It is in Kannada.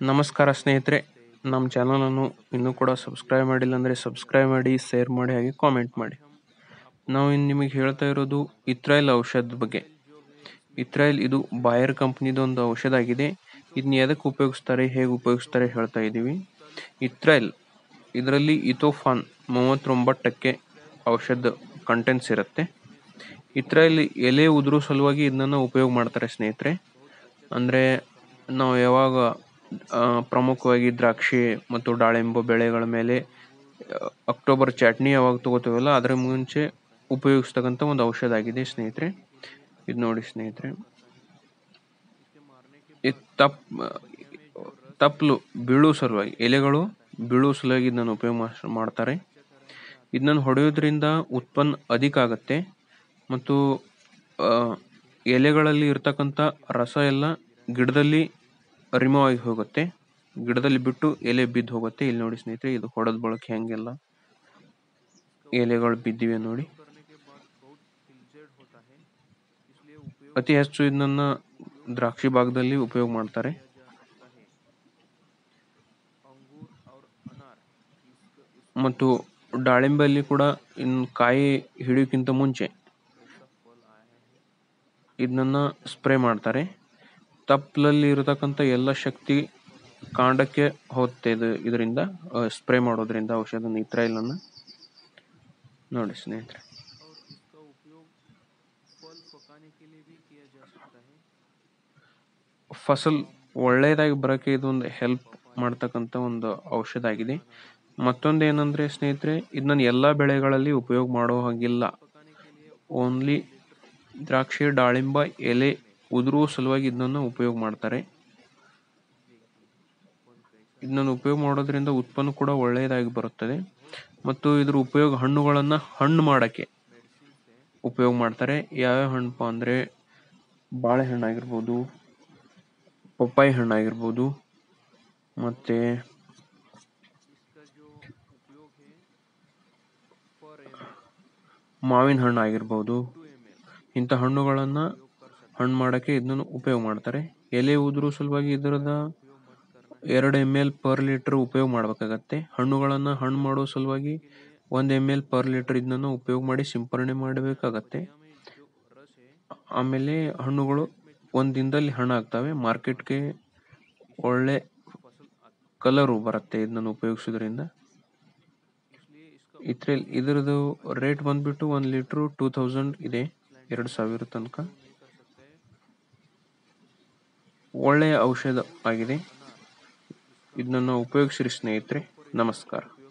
ನಮಸ್ಕಾರ ಸ್ನೇಹಿತರೆ, ನಮ್ಮ ಚಾನಲನ್ನು ಇನ್ನೂ ಕೂಡ ಸಬ್ಸ್ಕ್ರೈಬ್ ಮಾಡಿಲ್ಲ ಅಂದರೆ ಸಬ್ಸ್ಕ್ರೈಬ್ ಮಾಡಿ, ಶೇರ್ ಮಾಡಿ ಹಾಗೆ ಕಾಮೆಂಟ್ ಮಾಡಿ. ನಾವು ಇನ್ನು ನಿಮಗೆ ಹೇಳ್ತಾ ಇರೋದು ಇತ್ರಾಯಿಲ್ ಔಷಧದ ಬಗ್ಗೆ. ಇತ್ರಾಯಿಲ್ ಇದು ಬಾಯರ್ ಕಂಪ್ನಿದು ಒಂದು ಔಷಧ ಆಗಿದೆ. ಇದನ್ನ ಎದಕ್ಕೆ ಉಪಯೋಗಿಸ್ತಾರೆ, ಹೇಗೆ ಉಪಯೋಗಿಸ್ತಾರೆ ಹೇಳ್ತಾ ಇದ್ದೀವಿ. ಇತ್ರಾಯಿಲ್ ಇದರಲ್ಲಿ ಇಥೋಫಾನ್ ಮೂವತ್ತೊಂಬತ್ತಕ್ಕೆ ಔಷಧ ಕಂಟೆಂಟ್ಸ್ ಇರುತ್ತೆ. ಇತ್ರಾಯಿಲ್ ಎಲೆ ಉದುರು ಸಲುವಾಗಿ ಇದನ್ನ ಉಪಯೋಗ ಮಾಡ್ತಾರೆ ಸ್ನೇಹಿತರೆ. ಅಂದರೆ ನಾವು ಯಾವಾಗ ಪ್ರಮುಖವಾಗಿ ದ್ರಾಕ್ಷಿ ಮತ್ತು ದಾಳಿಂಬೆ ಬೆಳೆಗಳ ಮೇಲೆ ಅಕ್ಟೋಬರ್ ಚಟ್ನಿ ಯಾವಾಗ ತಗೋತೀವಲ್ಲ, ಅದರ ಮುಂಚೆ ಉಪಯೋಗಿಸ್ತಕ್ಕಂಥ ಒಂದು ಔಷಧ ಆಗಿದೆ ಸ್ನೇಹಿತರೆ. ಇದು ನೋಡಿ ಸ್ನೇಹಿತರೆ. ಇದು ತಪ್ ತಪ್ಪಲು ಬೀಳೋ ಸಲುವಾಗಿ, ಎಲೆಗಳು ಬೀಳೋ ಸಲುವಾಗಿ ಇದನ್ನು ಉಪಯೋಗ ಮಾಡ್- ಮಾಡ್ತಾರೆ. ಇದನ್ನು ಹೊಡೆಯೋದ್ರಿಂದ ಉತ್ಪನ್ನ ಅಧಿಕ ಆಗುತ್ತೆ. ಮತ್ತು ಎಲೆಗಳಲ್ಲಿ ಇರ್ತಕ್ಕಂಥ ರಸ ಎಲ್ಲ ಗಿಡದಲ್ಲಿ ರಿಮೂವ್ ಆಗಿ ಹೋಗುತ್ತೆ. ಗಿಡದಲ್ಲಿ ಬಿಟ್ಟು ಎಲೆ ಬಿದ್ದು ಹೋಗುತ್ತೆ. ಇಲ್ಲಿ ನೋಡಿ ಸ್ನೇಹಿತರೆ, ಇದು ಹೊಡೆದ ಬಳಕೆ ಹೆಂಗೆಲ್ಲ. ಎಲೆಗಳು ಬಿದ್ದಿವೆ ನೋಡಿ. ಅತಿ ಹೆಚ್ಚು ಇದನ್ನ ದ್ರಾಕ್ಷಿ ಭಾಗದಲ್ಲಿ ಉಪಯೋಗ ಮಾಡ್ತಾರೆ. ಮತ್ತು ದಾಳಿಂಬೆಯಲ್ಲಿ ಕೂಡ ಇನ್ನು ಕಾಯಿ ಹಿಡಿಯೋಕ್ಕಿಂತ ಮುಂಚೆ ಇದನ್ನ ಸ್ಪ್ರೇ ಮಾಡ್ತಾರೆ. ತಪ್ಪಲಲ್ಲಿ ಇರತಕ್ಕಂಥ ಎಲ್ಲ ಶಕ್ತಿ ಕಾಂಡಕ್ಕೆ ಹೋಗುತ್ತೆ ಇದು ಇದರಿಂದ ಸ್ಪ್ರೇ ಮಾಡೋದ್ರಿಂದ ಔಷಧ ನಿತ್ರೈಲನ್ನು ನೋಡಿ ಸ್ನೇಹಿತರೆ. ಫಸಲ್ ಒಳ್ಳೆಯದಾಗಿ ಬರೋಕ್ಕೆ ಇದೊಂದು ಹೆಲ್ಪ್ ಮಾಡ್ತಕ್ಕಂಥ ಒಂದು ಔಷಧ ಆಗಿದೆ. ಮತ್ತೊಂದು ಏನಂದ್ರೆ ಸ್ನೇಹಿತರೆ ಇದನ್ನ ಎಲ್ಲ ಬೆಳೆಗಳಲ್ಲಿ ಉಪಯೋಗ ಮಾಡೋ ಹಾಗಿಲ್ಲ. ಓನ್ಲಿ ದ್ರಾಕ್ಷಿ ದಾಳಿಂಬ ಎಲೆ ಉದುರುವ ಸಲುವಾಗಿ ಇದನ್ನು ಉಪಯೋಗ ಮಾಡ್ತಾರೆ. ಇದನ್ನು ಉಪಯೋಗ ಮಾಡೋದ್ರಿಂದ ಉತ್ಪನ್ನ ಕೂಡ ಒಳ್ಳೆಯದಾಗಿ ಬರುತ್ತದೆ. ಮತ್ತು ಇದ್ರ ಉಪಯೋಗ ಹಣ್ಣುಗಳನ್ನು ಹಣ್ಣು ಮಾಡಕ್ಕೆ ಉಪಯೋಗ ಮಾಡ್ತಾರೆ. ಯಾವ್ಯಾವ ಹಣ್ಣಪ್ಪ ಅಂದ್ರೆ ಬಾಳೆಹಣ್ಣು ಆಗಿರ್ಬೋದು, ಪಪ್ಪಾಯಿ ಹಣ್ಣು ಆಗಿರ್ಬೋದು, ಮತ್ತೆ ಮಾವಿನ ಹಣ್ಣು ಆಗಿರ್ಬೋದು. ಇಂಥ ಹಣ್ಣುಗಳನ್ನ ಹಣ್ಣು ಮಾಡೋಕ್ಕೆ ಇದನ್ನು ಉಪಯೋಗ ಮಾಡ್ತಾರೆ. ಎಲೆ ಉದುರು ಸಲುವಾಗಿ ಇದರದ ಎರಡು ಎಂ ಎಲ್ ಪರ್ ಲೀಟರ್ ಉಪಯೋಗ ಮಾಡಬೇಕಾಗತ್ತೆ. ಹಣ್ಣುಗಳನ್ನು ಹಣ್ಣು ಮಾಡೋ ಸಲುವಾಗಿ ಒಂದು ಎಂ ಎಲ್ ಪರ್ ಲೀಟರ್ ಇದನ್ನು ಉಪಯೋಗ ಮಾಡಿ ಸಿಂಪರಣೆ ಮಾಡಬೇಕಾಗತ್ತೆ. ಆಮೇಲೆ ಹಣ್ಣುಗಳು ಒಂದು ದಿನದಲ್ಲಿ ಹಣ್ಣಾಗ್ತವೆ ಮಾರ್ಕೆಟ್ಗೆ ಒಳ್ಳೆ ಕಲರು ಬರುತ್ತೆ ಇದನ್ನು ಉಪಯೋಗಿಸೋದ್ರಿಂದ ಇದ್ರಲ್ಲಿ ಇದರದು ರೇಟ್ ಬಂದ್ಬಿಟ್ಟು ಒಂದು ಲೀಟ್ರು ಟೂ ತೌಸಂಡ್ ಇದೆ, ಎರಡು ಸಾವಿರ ತನಕ. ಒಳ್ಳೆಯ ಔಷಧ ಆಗಿದೆ ಇದನ್ನು ಉಪಯೋಗಿಸಿರಿ ಸ್ನೇಹಿತರೆ. ನಮಸ್ಕಾರ.